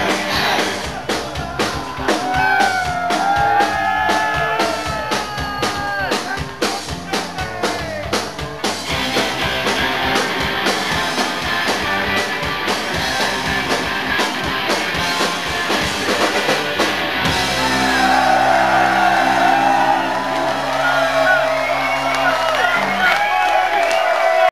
Yeah.